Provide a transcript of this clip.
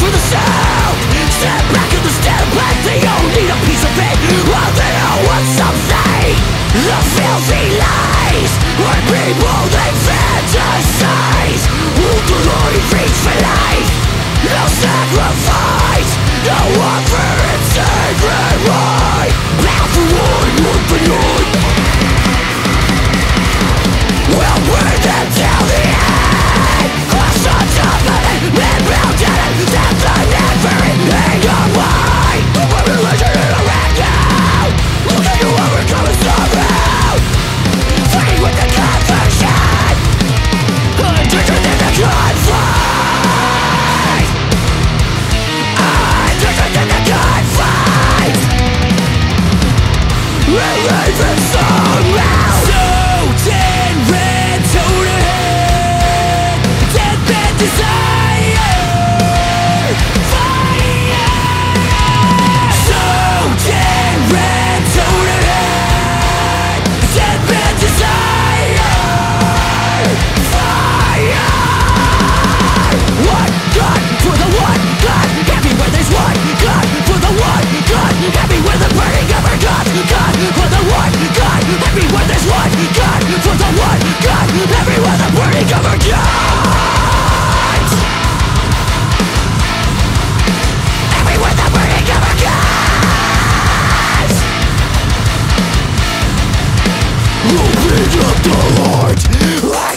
for the sound Step back in the step back. They all need a piece of it Well they all want something. The filthy lies. Are people they fantasize. Who do not reach for life? No sacrifice. No one Relieving God for the one God Everywhere the burning of our guns Everywhere the burning of our Open up the heart?